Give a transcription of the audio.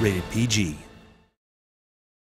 Rated PG.